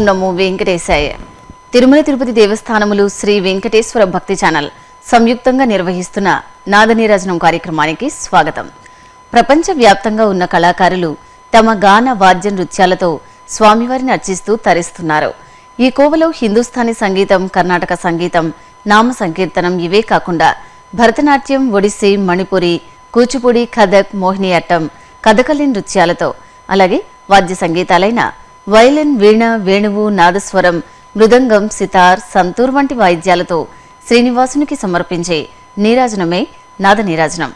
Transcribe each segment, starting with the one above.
ఓం నమో వెంకటేశాయ. తిరుమల తిరుపతి దేవస్థానములు శ్రీ వెంకటేశ్వర భక్తి ఛానల్ సంయుక్తంగా నిర్వహిస్తున్న నాదనీరాజనం కార్యక్రమానికి స్వాగతం. ప్రపంచవ్యాప్తంగా ఉన్న కళాకారులు తమ గాన వాద్య నృత్యాలతో స్వామివారిని అర్చిస్తూ తరిస్తున్నారు. ఈ కోవలో హిందుస్థానీ సంగీతం కర్ణాటక సంగీతం నామ సంకీర్తనం ఇవే కాకుండా భరతనాట్యం ఒడిస్సీ మణిపురి కూచిపూడి కథక్ మోహినియాట్టం కథకళి నృత్యాలతో అలాగే వాద్య సంగీతాలైన వైలిన్ వీణ వేణువు నాదస్వరం మృదంగం సితార్ సంతూర్ వంటి వాయిద్యాలతో శ్రీనివాసునికి సమర్పించే నీరాజనమే నాద నీరాజనం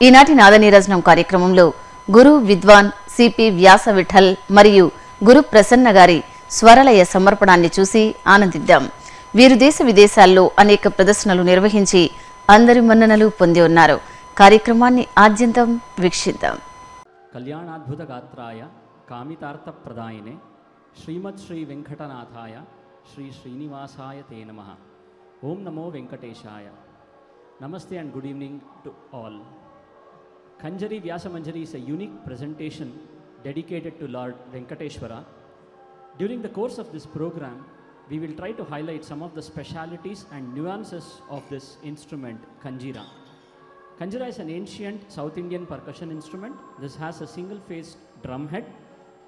ఈనాటి నాద నీరాజనం కార్యక్రమంలో గురు విద్వాన్ సిపి వ్యాస విఠల్ మరియు గురు ప్రసన్న గారి స్వరలయ సమర్పణాన్ని చూసి ఆనందిద్దాం. వీరు దేశ విదేశాల్లో అనేక ప్రదర్శనలు నిర్వహించి అందరి మన్ననలు పొంది ఉన్నారు. కార్యక్రమాన్ని ఆద్యంతం వీక్షిద్దాం. కళ్యాణాద్భుతగాత్రాయ కామితార్థప్రదాయినే ಶ್ರೀಮತ್ ಶ್ರೀ ವೆಂಕಟನಾಥಾಯ ಶ್ರೀ ಶ್ರೀನಿವಾಸಾಯ ತೇ ನಮಃ ಓಂ ನಮೋ ವೆಂಕಟೇಶಾಯ Namaste and good evening to all. Kanjari Vyasamanjari is a unique presentation dedicated to Lord Venkateshwara. During the course of this program, we will try to highlight some of the specialities and nuances of this instrument, Kanjira. Kanjira is an ancient South Indian percussion instrument. This has a single-faced drum head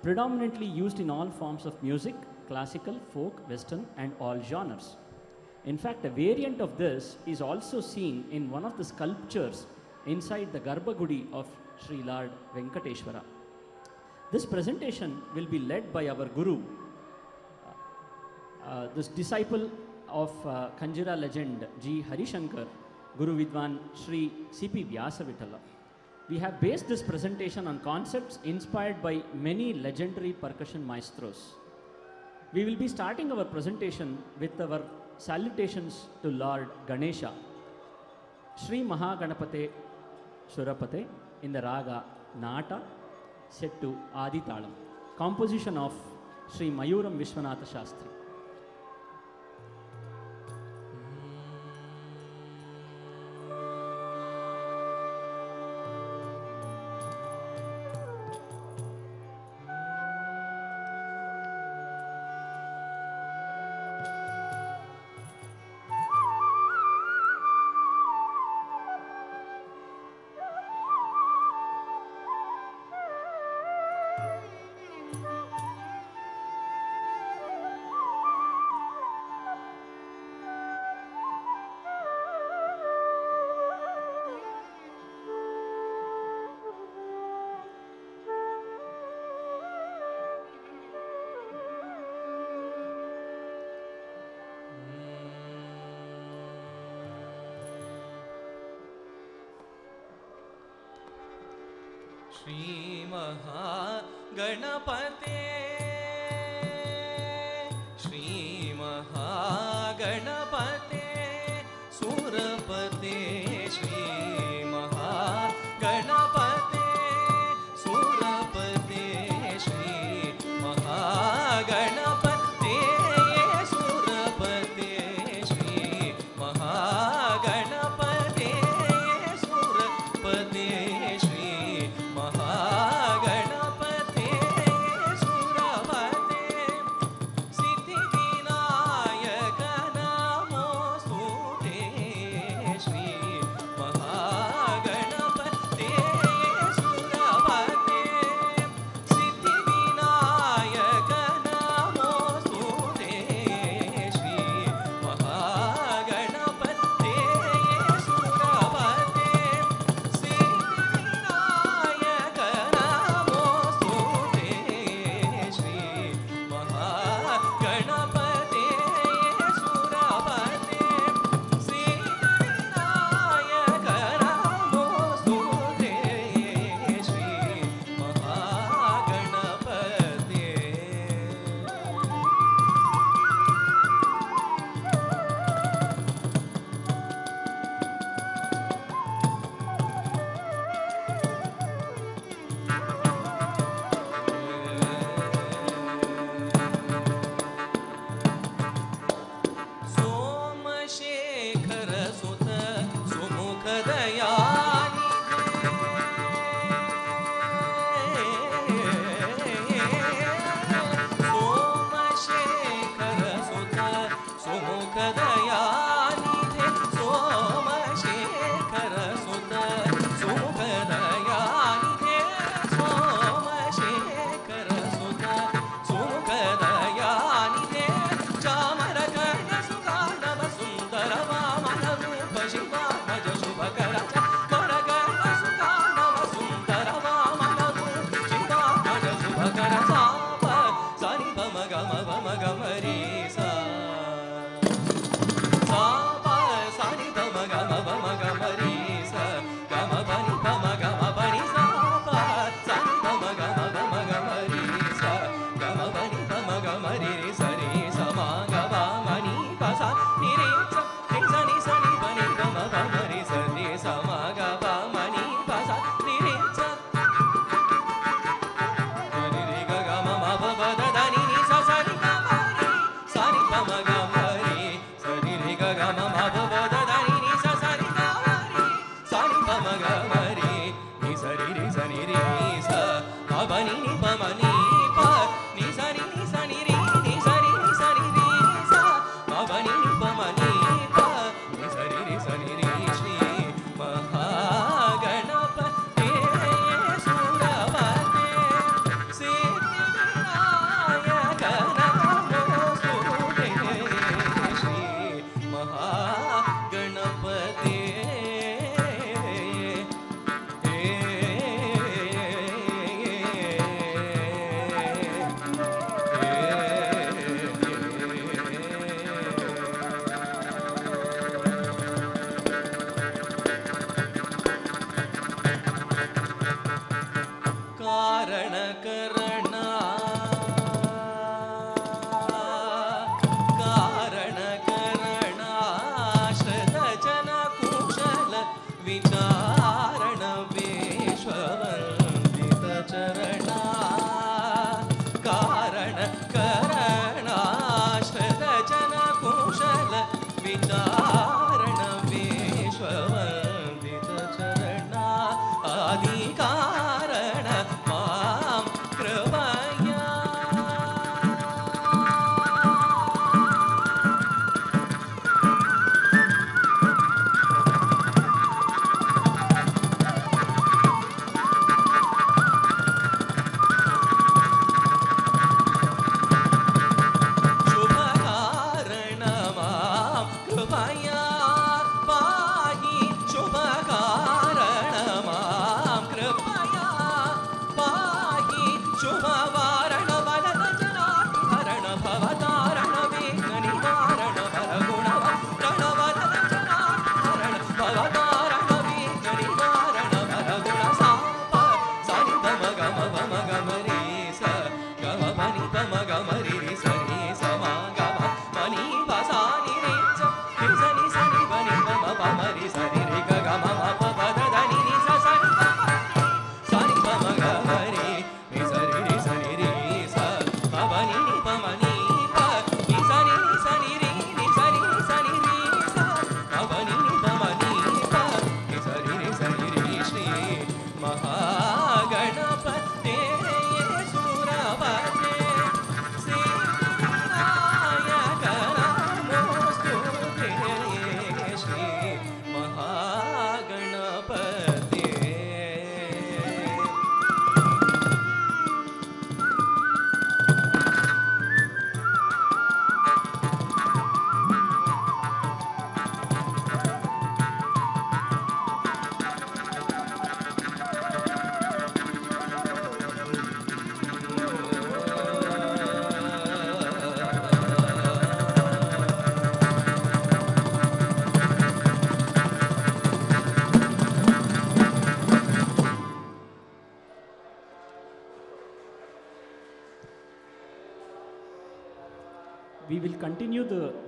predominantly used in all forms of music classical, folk, western, and all genres. In fact, a variant of this is also seen in one of the sculptures inside the Garbhagudi of Sri Lord Venkateshwara. This presentation will be led by our Guru, uh, this disciple of uh, Kanjira legend G. Harishankar, Guru Vidwan Sri C.P. Vyasavitala. We have based this presentation on concepts inspired by many legendary percussion maestros. We will be starting our presentation with our salutations to Lord Ganesha. Sri Mahaganapate Surapate in the Raga Nata set to Adi Talam. Composition of Sri Mayuram Vishwanatha Shastri.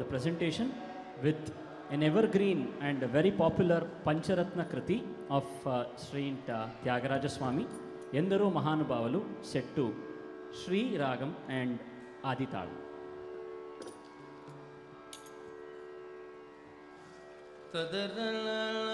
the presentation with an evergreen and a very popular Pancharatna Kriti of uh, Srint uh, Tyagaraja Swami, Endaro Mahanubhavalu, set to Sri Ragam and Adital. Tadadalala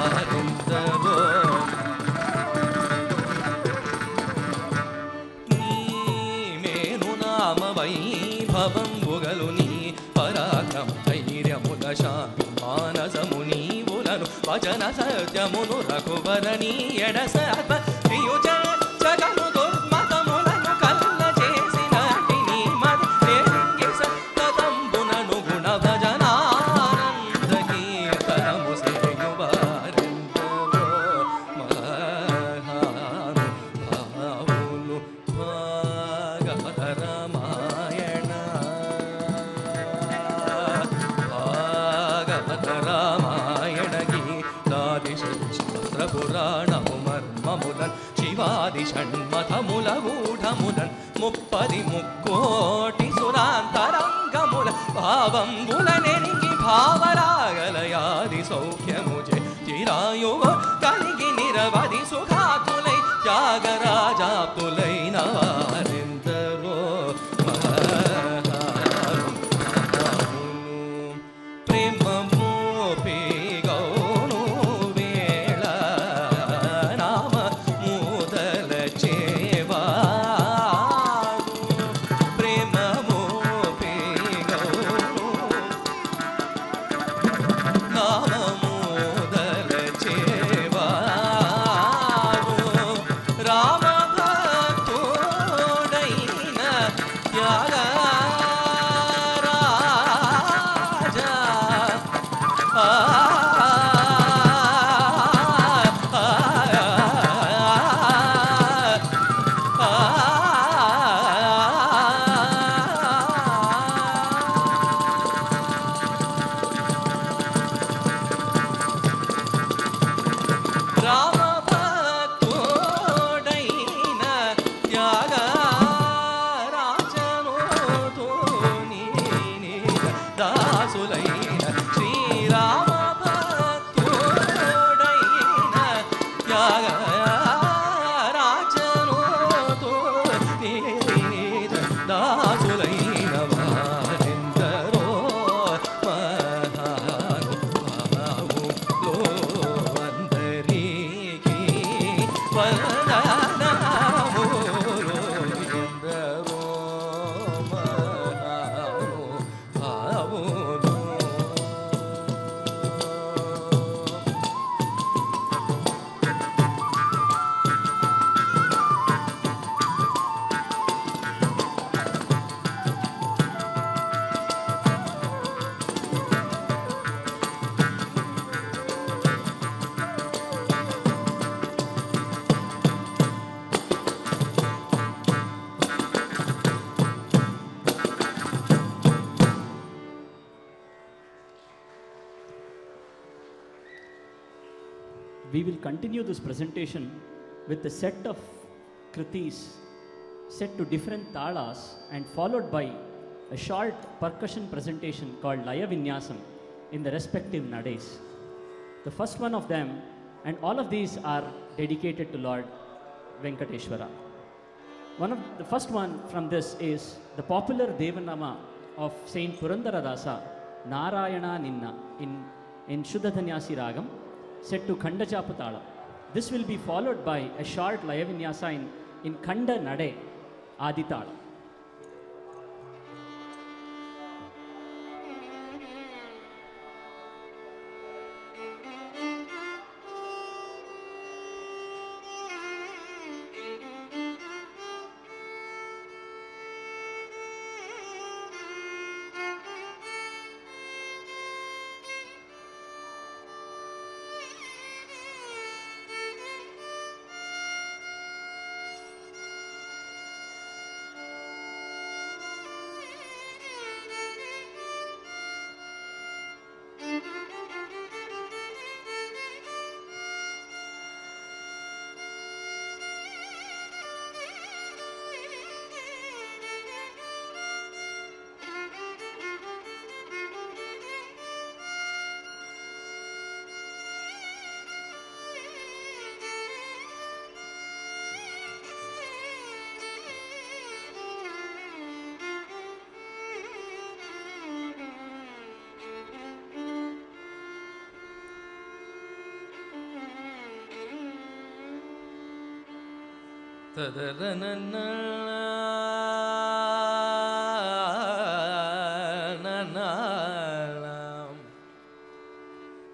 भजन सत्यमुनु रघुवरणीयडस భావంబుల నెరిగి భావరాగలయాది సౌఖ్యము చిరాయువు కలిగి నిరవధి సుఖాతులై త్యాగరాజాతులైన 나 continue this presentation with a set of kritis set to different talas and followed by a short percussion presentation called Laya Vinyasam in the respective nades. The first one of them, and all of these are dedicated to Lord Venkateshwara. One of the first one from this is the popular Devanama of Saint Purandaradasa, Narayana Ninna, in in Shuddha Ragam set to Khanda Chapatala. This will be followed by a short Laya Vinyasa in, in Khanda Nade Aditala.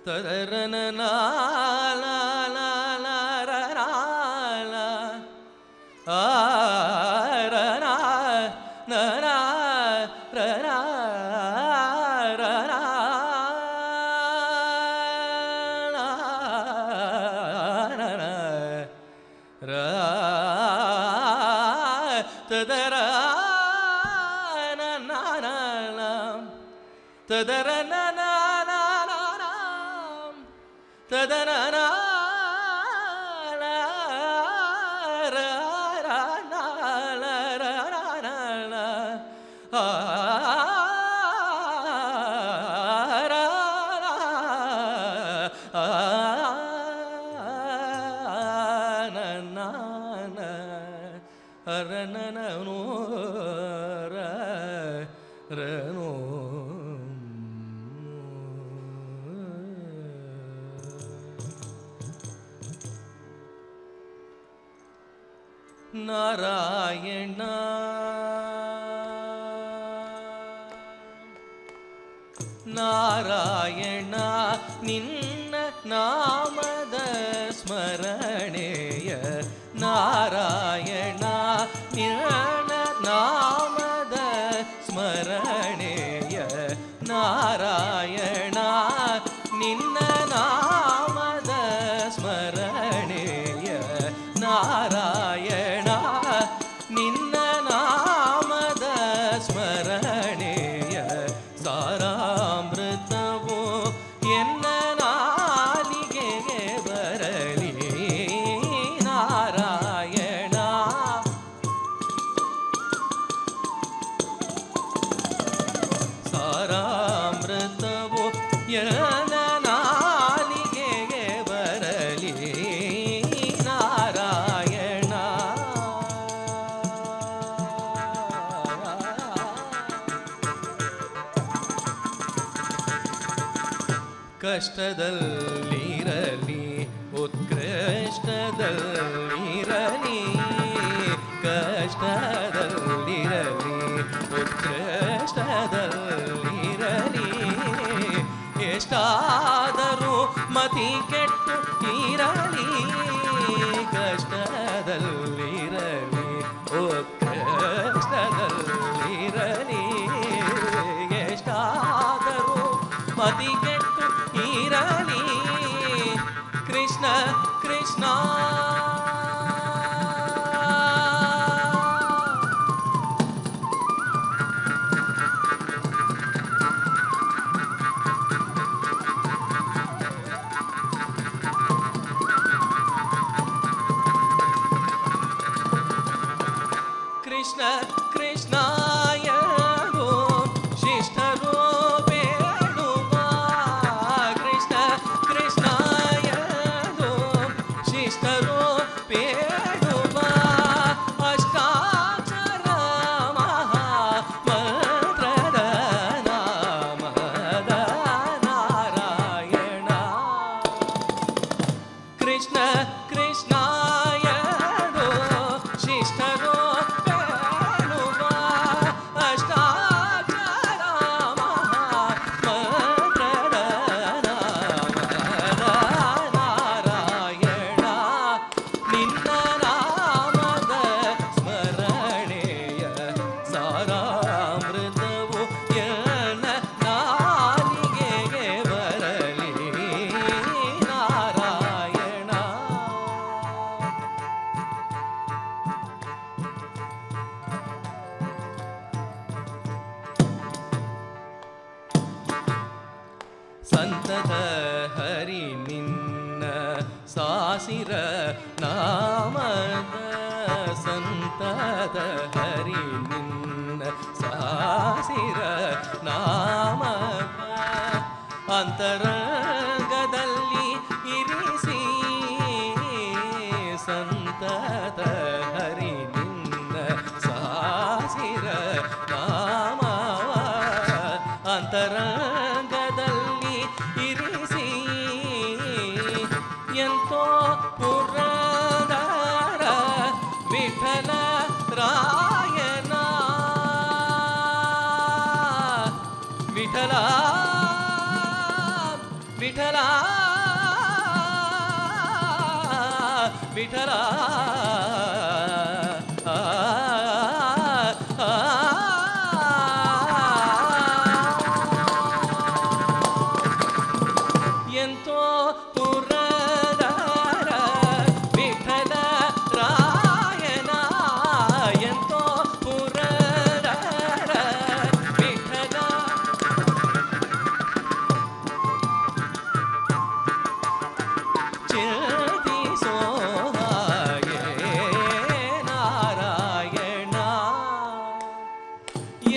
തരനാള ತದರ ಕಷ್ಟದಲ್ಲಿರಲಿ ಉತ್ಕೃಷ್ಟದಲ್ಲಿರಲಿ ಕಷ್ಟದಲ್ಲಿರಲಿ ಉತ್ಕೃಷ್ಟದಲ್ಲಿರಲಿ. ಎಷ್ಟಾದರೂ ಮತಿ ಕೆಟ್ಟು ಇರಲಿ.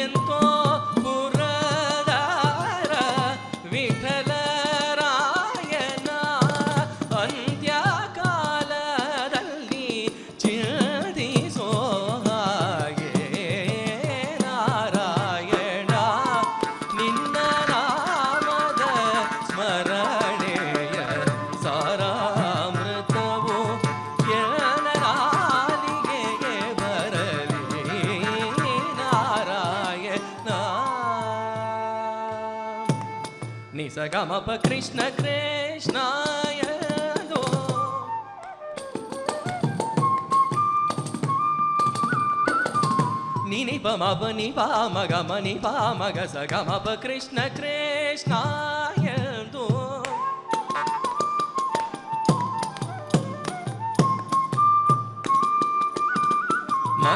siento. सगम अप कृष्ण कृेष्णाय निपमापनिपा वा मग म सगमप कृष्ण कृष्णा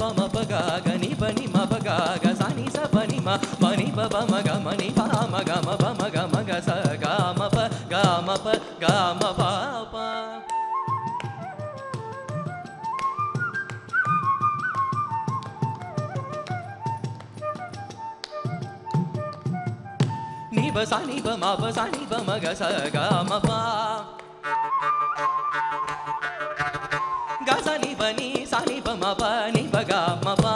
ಪ ಮ ಪ ಗ ಗ ನಿ ಪ ನಿ ಮ ಪ ಗ ಗ ಸ ನಿ ಸ ಪ ನಿ ಮ ಪ ನಿ ಪ ಪ ಮ ಗ ಮ ನಿ ಪ ಮ ಗ ಮ ಪ ಮ ಗ ಮ ಗ ಸ ಗ ಮ ಪ ಗ ಮ ಪ ಗ ಮ ಪ ಪ ನಿ ಬ ಸ ನಿ ಬ ಮ ಪ ಸ ನಿ ಬ ಮ ಗ ಸ ಗ ಮ ಪ ಗ ಸ ನಿ ಬ ನಿ ಸ ನಿ ಬ ಮ ಪ ನಿ பகாமபா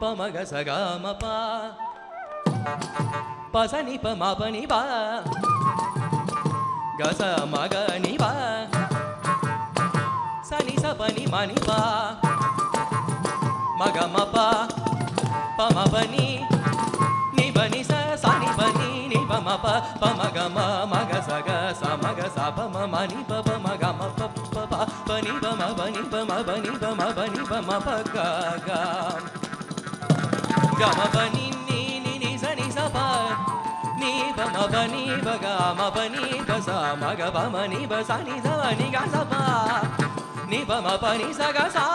பமக சகாமபா பசனி பமபனி பா கச மகனி பா சனி சபனி மணி பா மகமபா பமபனி நிபனி ச சனி பனி ma pa pa ma ga ma ma ga sa ga sa ma ga sa pa ma ma ni pa pa ma ga ma pa pa pa pa ni pa ma pa ni pa ma pa ni pa ma pa ni pa ma pa ga ga ga ma pa ni ni ni ni sa ni sa pa ni pa ma pa ni pa ga ma pa ni pa sa ma ga pa ma ni pa sa ni sa ma ni ga sa pa ni pa ma pa ni sa ga sa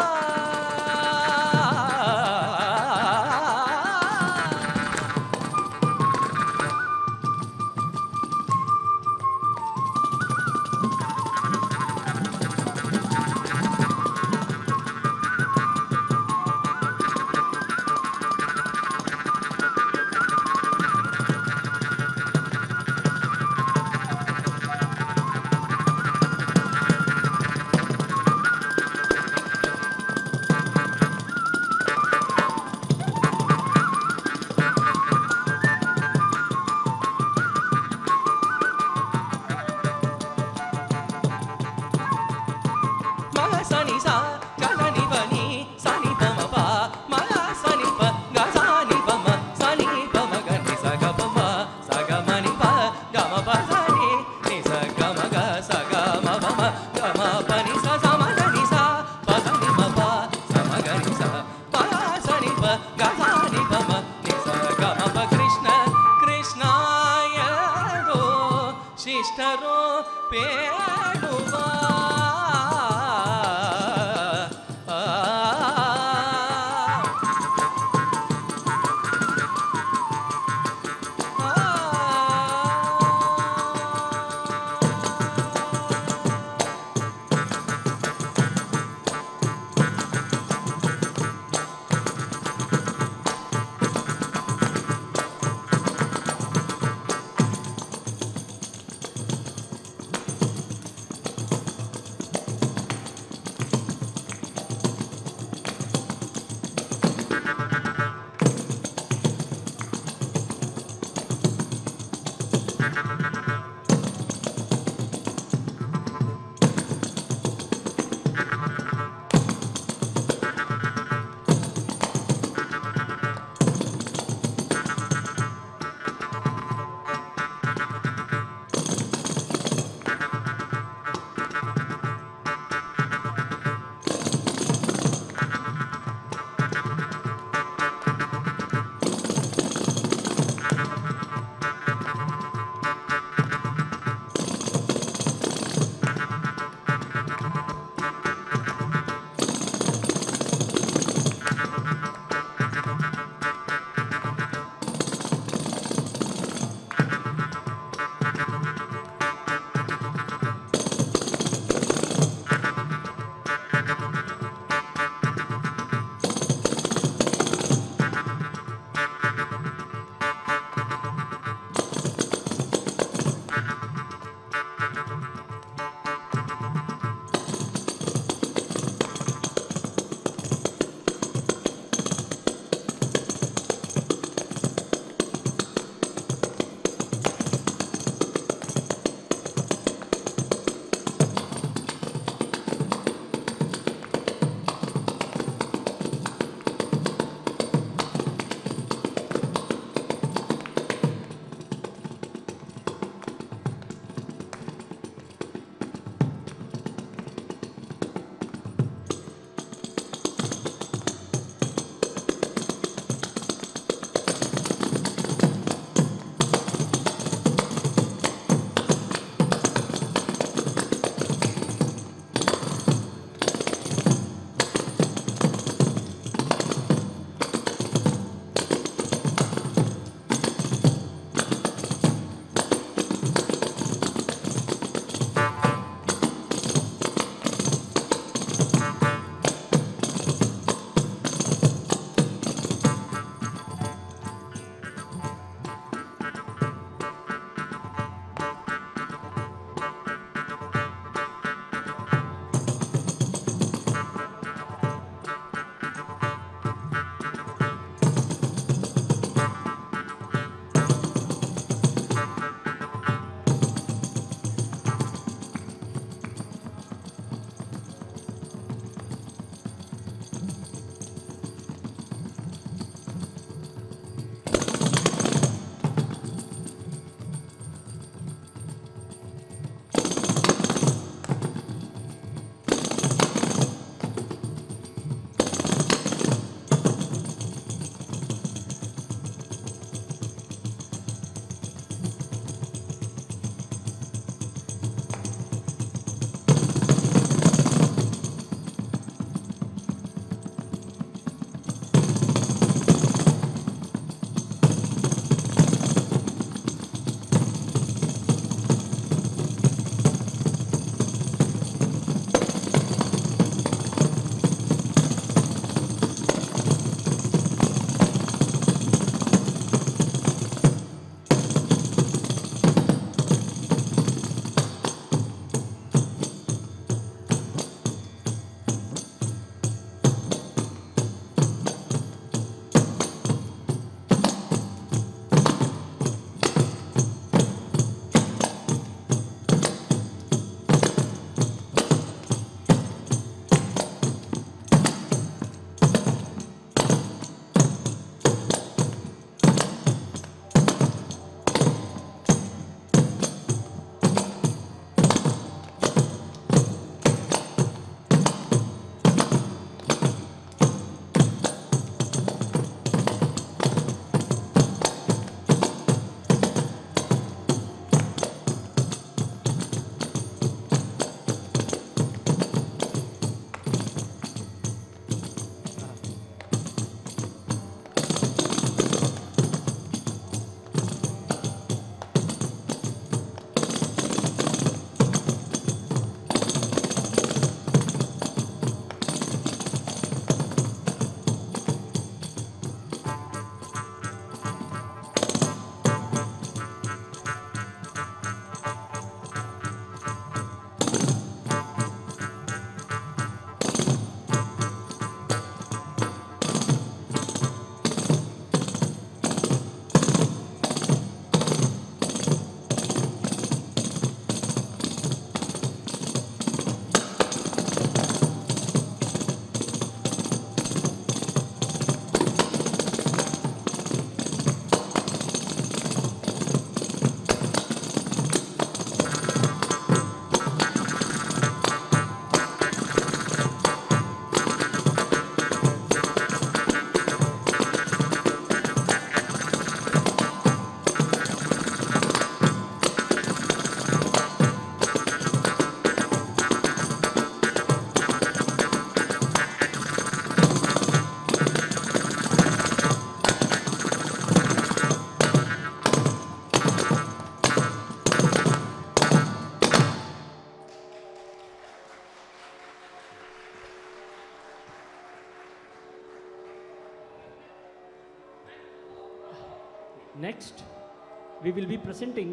we will be presenting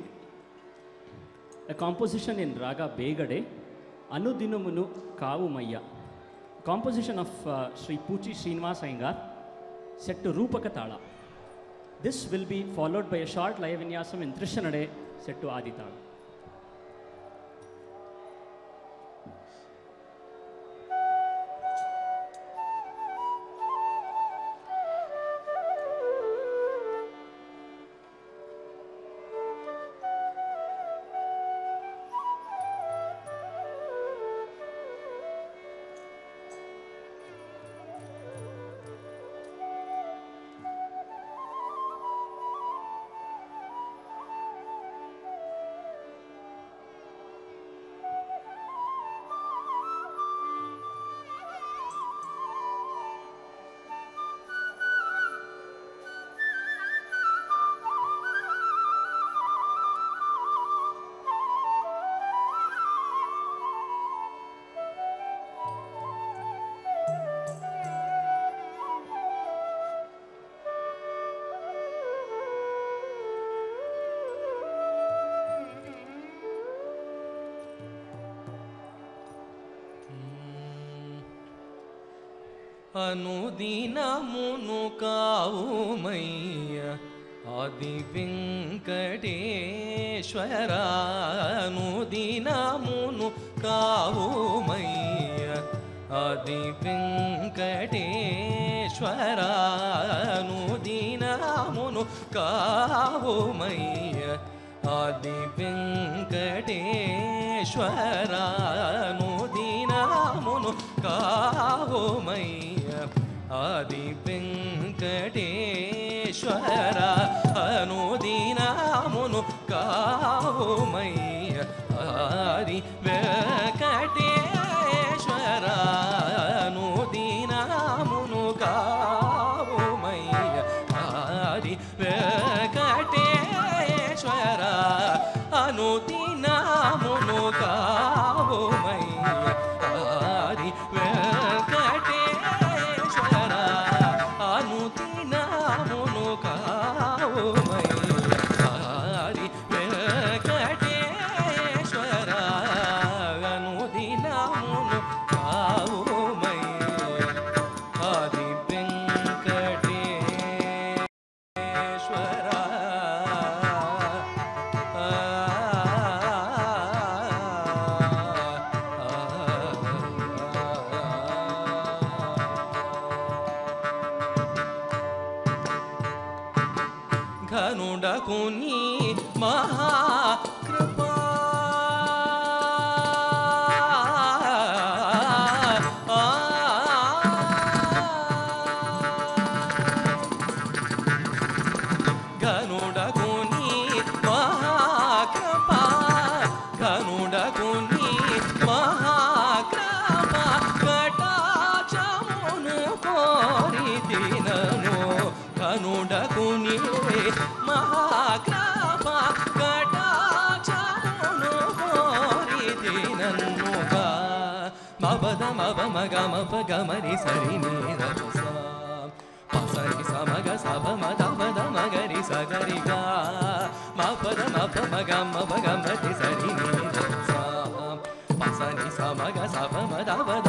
a composition in Raga Begade, Anudinamunu Kavumaya. Composition of uh, Sri Puchi Srinivas Iyengar, set to rupakatala This will be followed by a short live vinyasam in Trishanade, set to Aditala. అనుదినమును కావుమయ్య ఆది వెంకటేశ్వర అనుదినమును కావుమయ్య ఆది వెంకటేశ్వర అనుదినమును కావుమయ్య ఆది వెంకటేశ్వర అనుదినమును కావుమయ్య ఆది వెంకటేశ్వర అనుదినమును కావుమయ్య ఆది వెంకటేశ్వర మబద మబ మగ మప గమరి సరి నీరస పసరి సమగ సభ మద మద మగరి సగరిగా మపద మప మగ మప గమతి సరి నీరస పసని సమగ సభ మద మద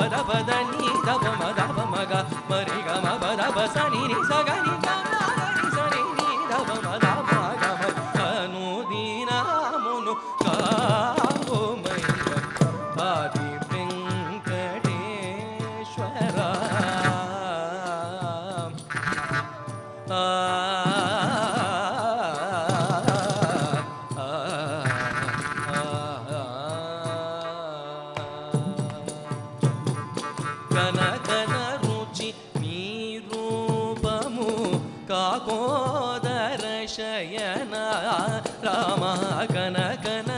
పద పద నీ దమ దమ మగ మరి గమ పద బస నీ సగ నీ दामोदर शयना रामा कनकन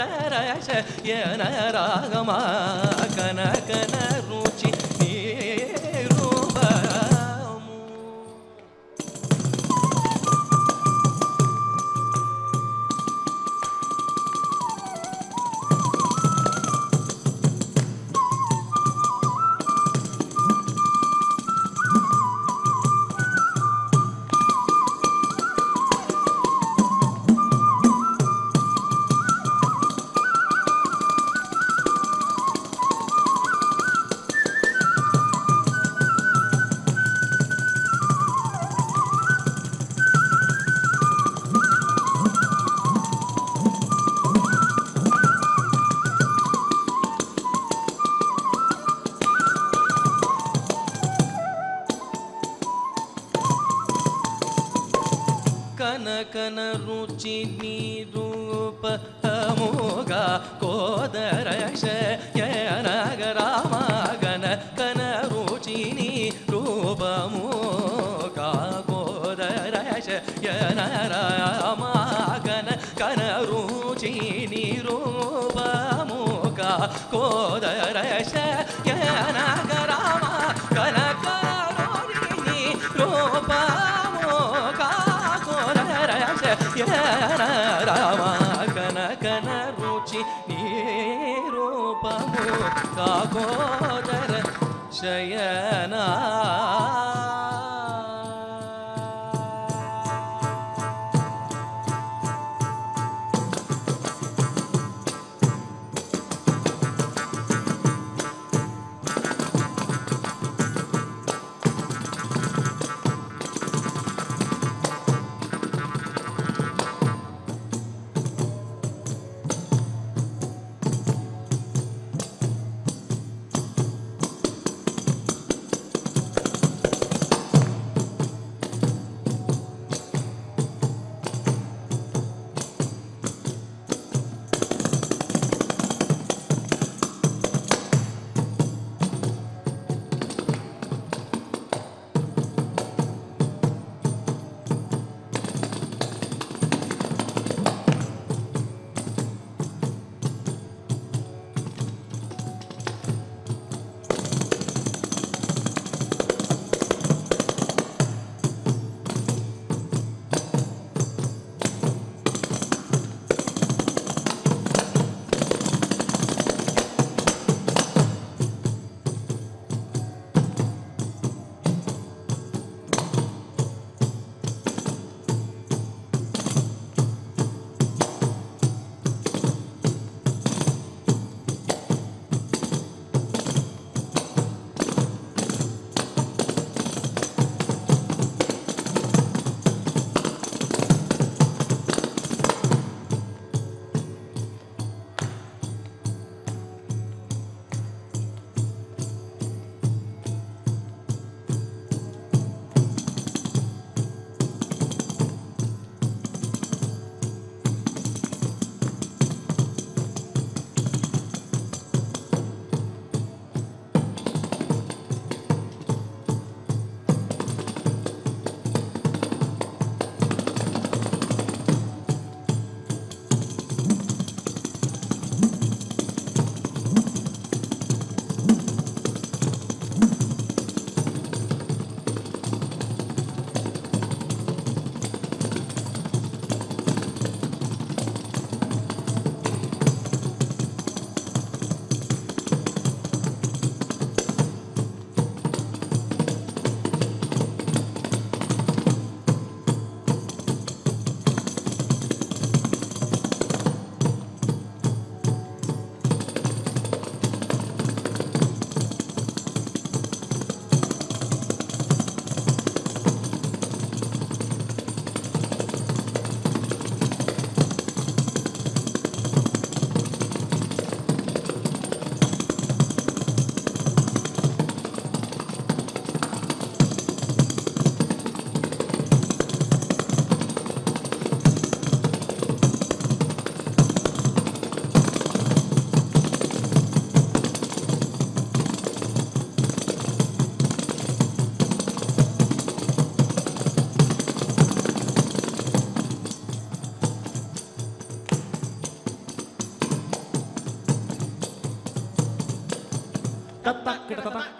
జయ జయ జయ నయ రాగమా కన కన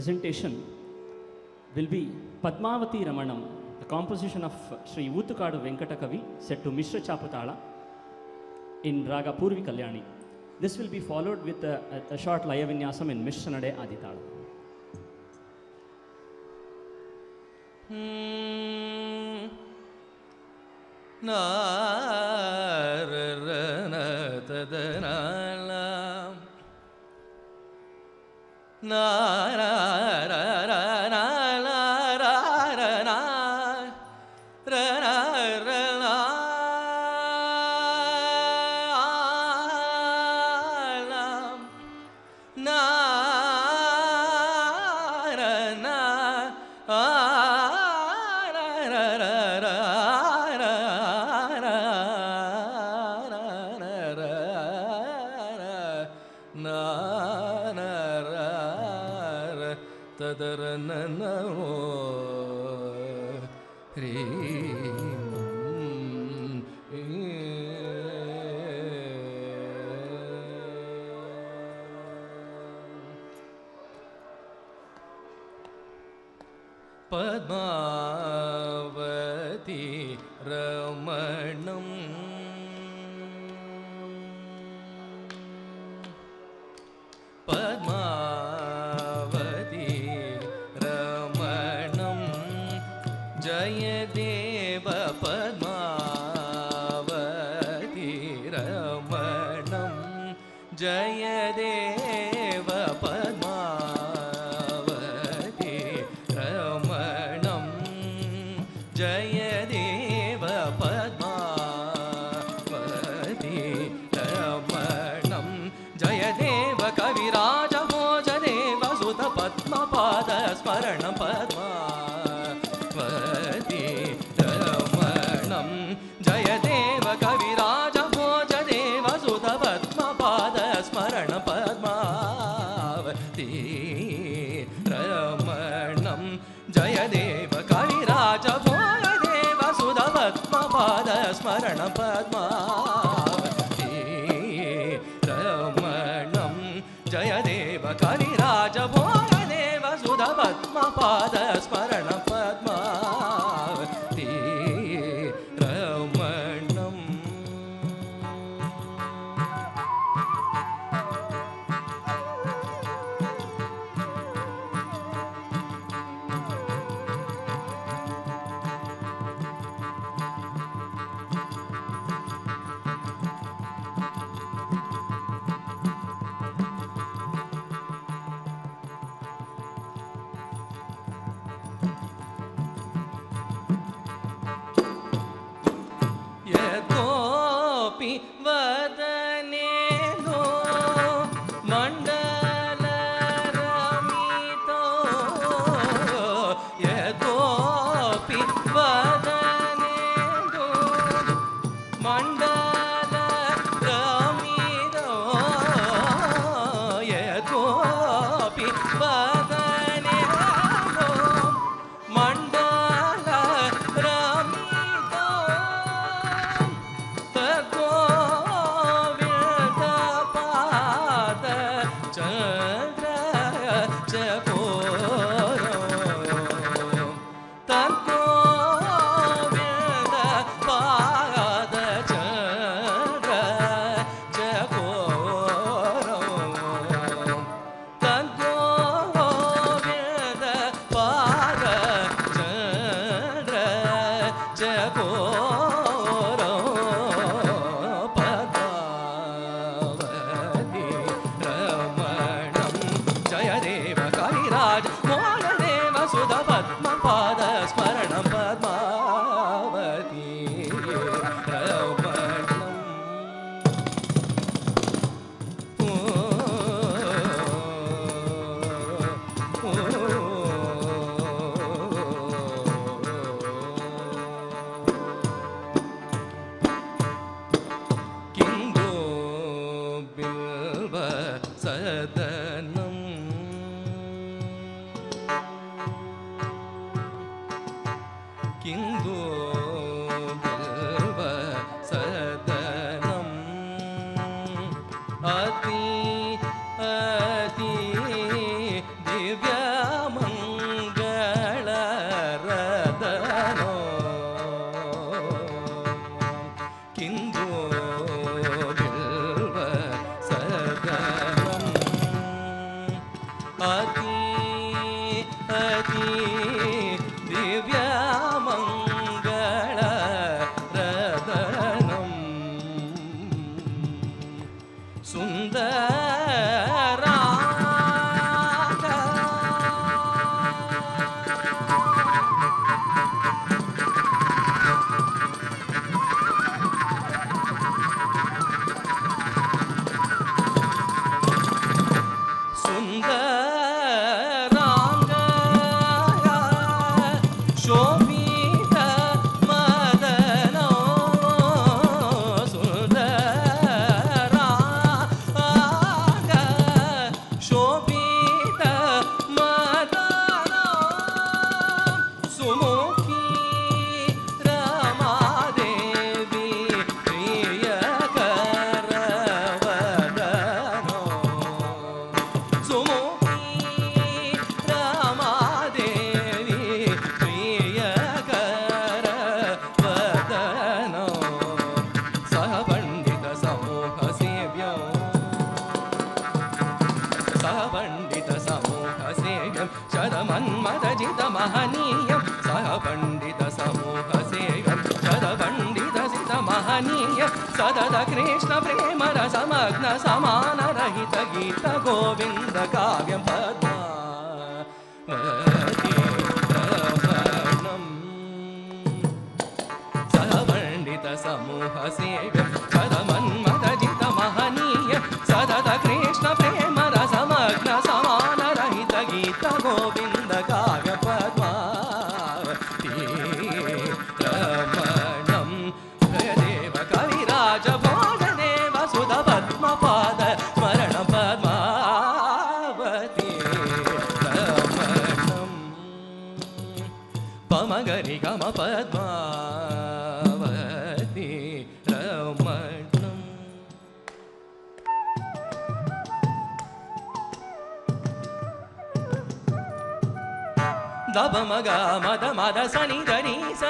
presentation will be Padmavati Ramanam, the composition of Sri Utukadu Venkatakavi set to Mishra Chaputala in Raga Purvi Kalyani. This will be followed with a, a short Laya Vinyasam in Mishranade Aditala. Hmm. Na, णं रमणं Jaydev कैराजपोयदेव सुधवत्मपाद स्मरण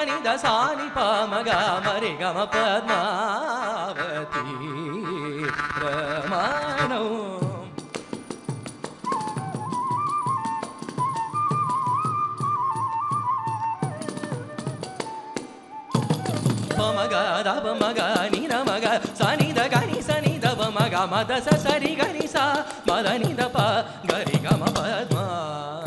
దని సని the సాని ప మగ మరి గమ పద్మావతి రమణం పమగ దబ మగ నిర మగ సని ద గని సని దబ మగ మద స సరి గని స మద ని ద ప గరి గమ పద్మావతి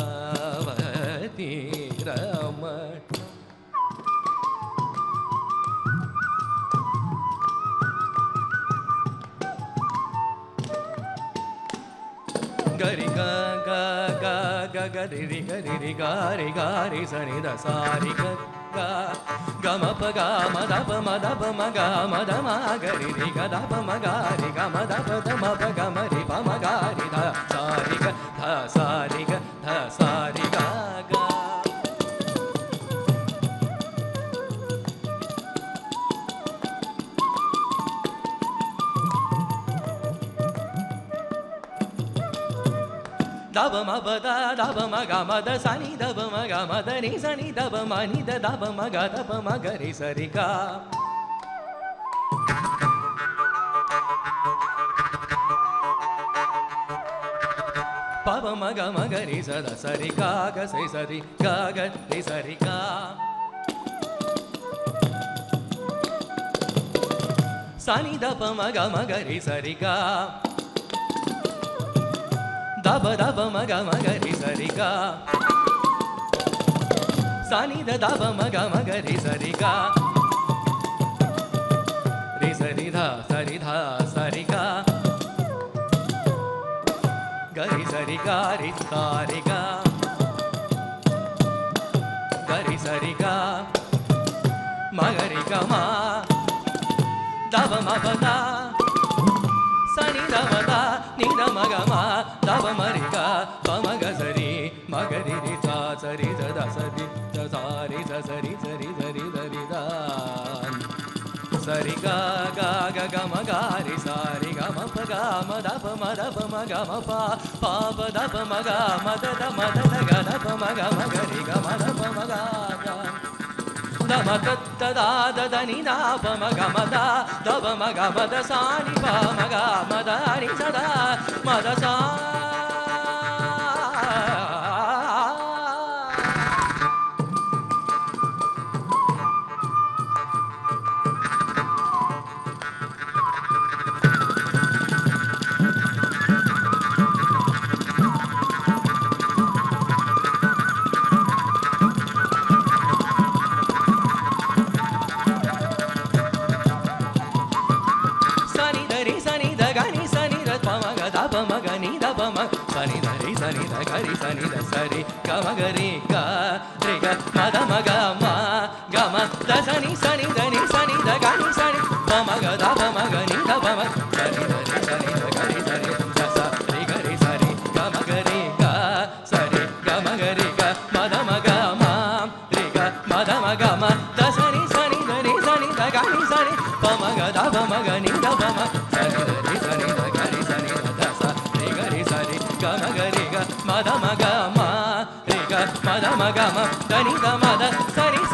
గ ద ప మ గ రి గ మ ద ప ద మ ప గ మ రి ప మ గ రి ద సా రి గ ధ సా రి గ ధ సా దబ మ బ ద దబ మ గ మ ద సని దబ మ గ మ ద ని సని దబ మ ని ద దబ మ గ దబ మ గ రి సరి గా పవ మగ మగ రి సద సరి గా గ సరి సరి గా గ రి సరి గా సని దప మగ మగ రి సరి दब दब मग मगरी सरिका। सानी द दब मग मगरी सरिका। रि सरी धा सरी धा सारी गरी सरिका, रे सारिका गरी सरिका मगरी कमा। दब मगदा सनी दबदा ನಿದ ಮಗ ಮ ತವ ಮರಿಗ ಪಮಗ ಸರಿ ಮಗರಿ ರಿ ಸಾ ಸರಿ ಸದ ಸರಿ ಸಾರಿ ಸ ಸರಿ ಸರಿ ಸರಿ ಸರಿ ಸರಿ ಗ ಗ ಗ ಗ ಮ ಗ ರಿ ಸಾರಿ ಗ ಮ ಪ ಗ ಮ ದ ಪ ಮ ದ ಪ ಮ ಗ ಮ ಪ ಪ ಪ ದ ಪ ಮ ಗ ಮ ದ ದ ಮ ದ ದ ಗ ದ ಪ ಮ ಗ ಮ ಗ ರಿ ಗ ಮ ದ ಪ ಮ ಗ ಗ दम तत् तदा दद सदा मदसा సని ధరి సని ధరి సని ద సరి గమ గరి గ రే గ మద మగ మా గమ ద సని సని ధని సని ద గని సని మ ద మ గ మ ద ని ద మ ద సరి స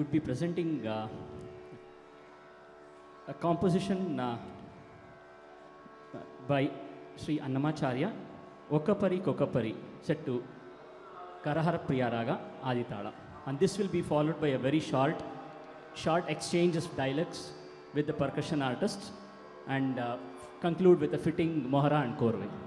would be presenting uh, a composition uh, by Sri Annamacharya, Okapari Kokapari, set to Karahara Priyaraga Aditala. And this will be followed by a very short, short exchange of dialects with the percussion artists and uh, conclude with a fitting Mohara and.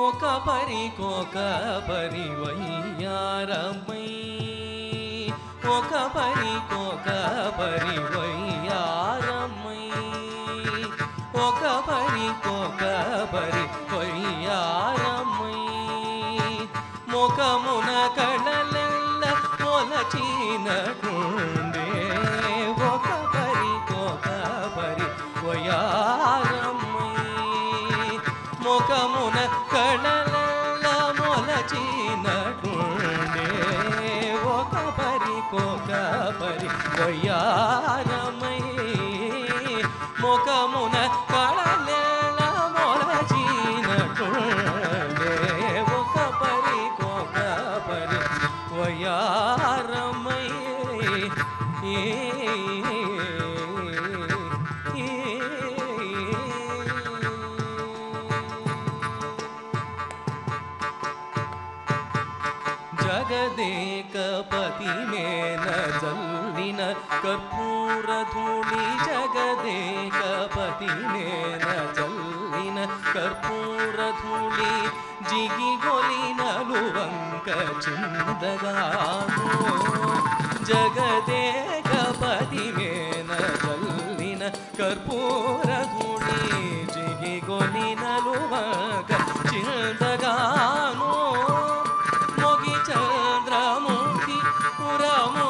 ఒక పరికొక పరి వయ్యారమై ఒక పరికొక పరి వయ్యారమై ఒక పరికొక పరి कर्पूर धूलि जगदेकपति नेन चलिन कर्पूर धूलि जिगि गोलिन लुवंक ने न नेन चलिन कर्पूर धूलि जिगि गोलिन लुवंक चिन्दगामो मोगि चन्द्रमुखि पुरमो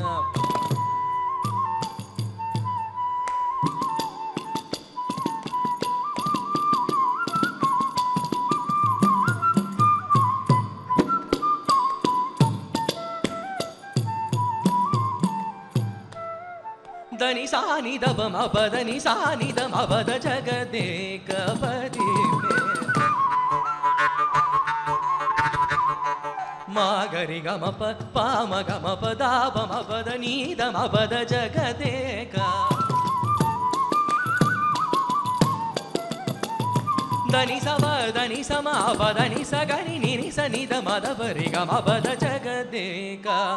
దని సాని దమ పద జగదేకపతి మేన మపదగా మపద మపని దపదగా మగ బామని దమ పద జగదేకపతి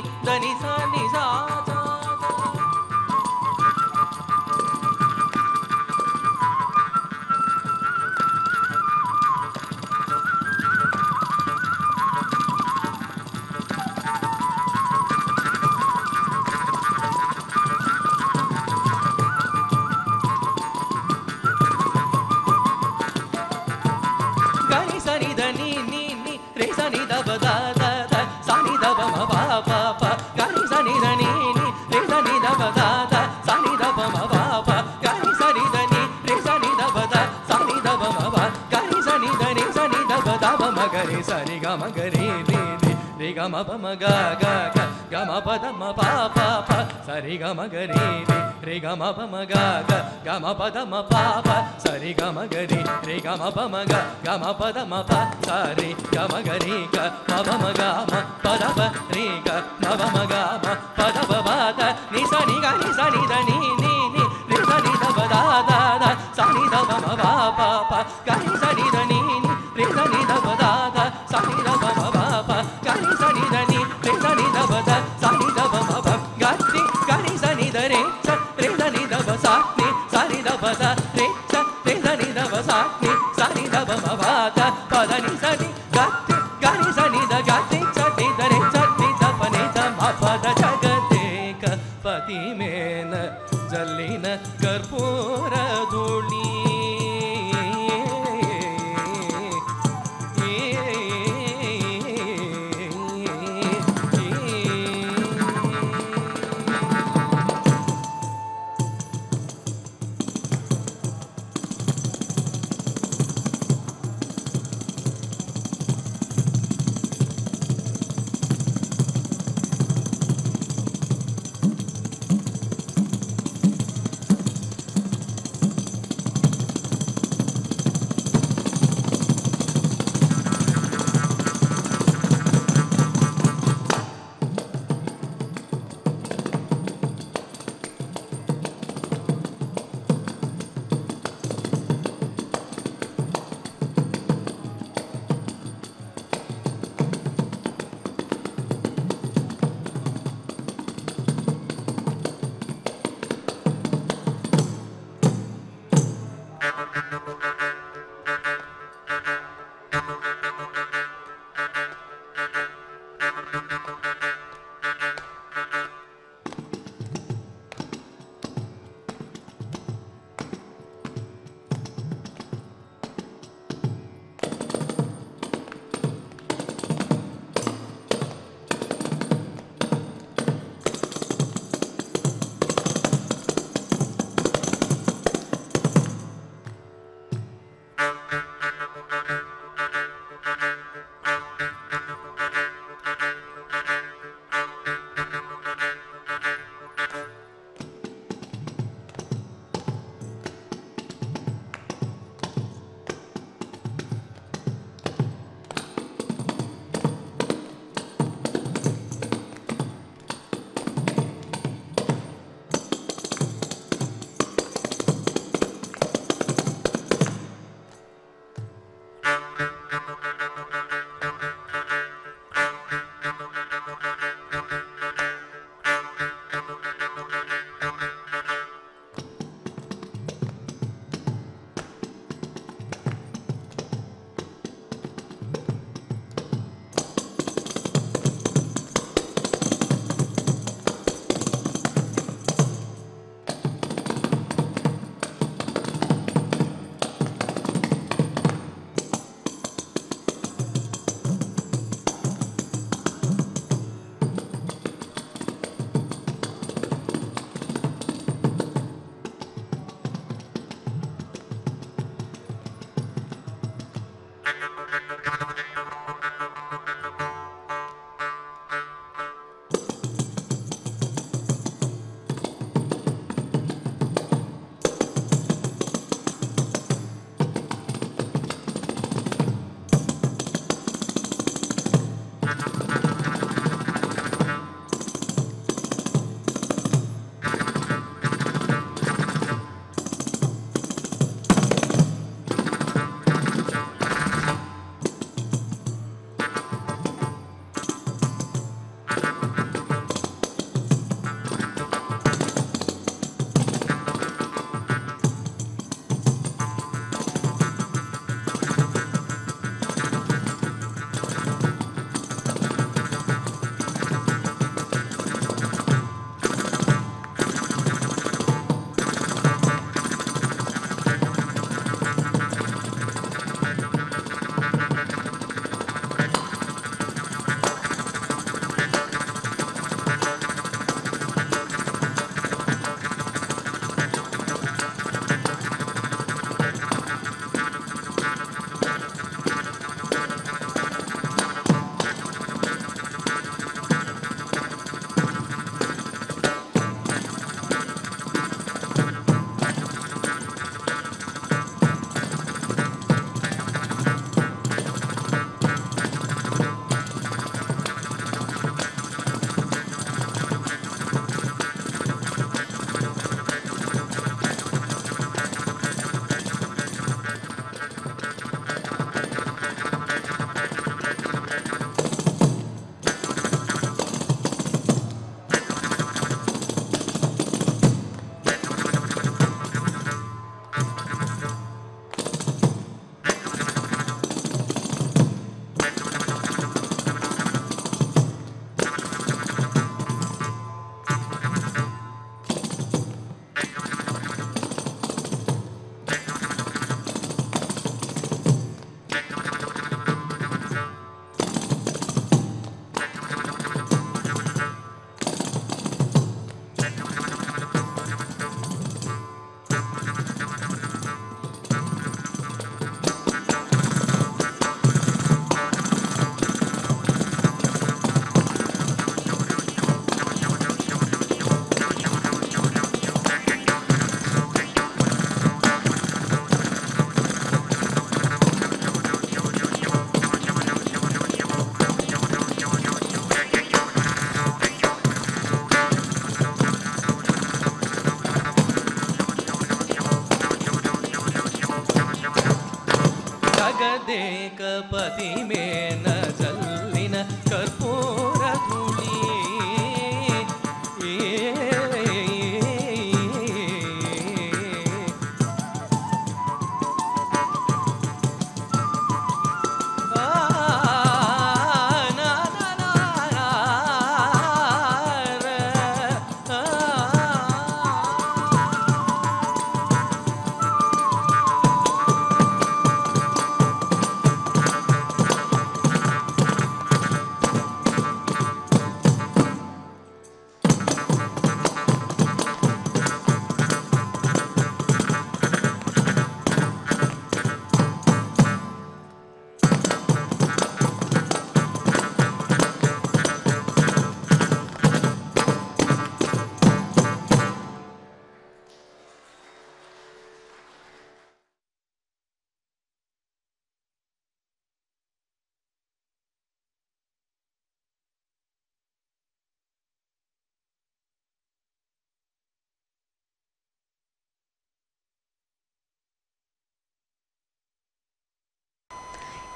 గరి సరి గ మ గరి రి రి రి గ మ ప మ గ గ గ గ మ ప ద మ ప ప ప సరి గ మ గరి రి రి గ మ ప మ గ గ గ మ ప ద మ ప ప సరి గ మ గరి రి గ మ ప మ గ గ మ ప ద మ ప సరి గ మ గరి గ మ ప మ గ మ ప ద ప రి గ మ ప మ గ మ ప ద ప బ ద ని స ని గ ని స ని ద ని ని ని రి స ని ద ప ద ద ద స ని ద ప మ ప ప ప గ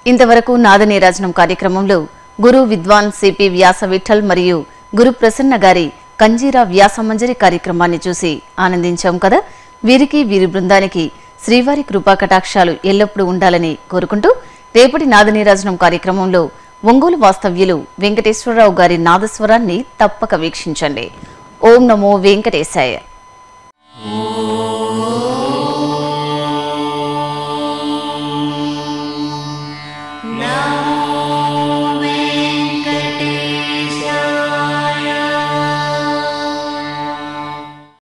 ఇంతవరకు నాదనీరాజనం కార్యక్రమంలో గురు విద్వాన్ సిపి వ్యాస విఠల్ మరియు గురు ప్రసన్న గారి కంజీరా వ్యాసమంజరి కార్యక్రమాన్ని చూసి ఆనందించాం కదా. వీరికి వీరి బృందానికి శ్రీవారి కృపా కటాక్షాలు ఎల్లప్పుడూ ఉండాలని కోరుకుంటూ రేపటి నాదనీరాజనం కార్యక్రమంలో ఒంగోలు వాస్తవ్యులు వెంకటేశ్వరరావు గారి నాదస్వరాన్ని తప్పక వీక్షించండి. ఓం నమో వెంకటేశాయ.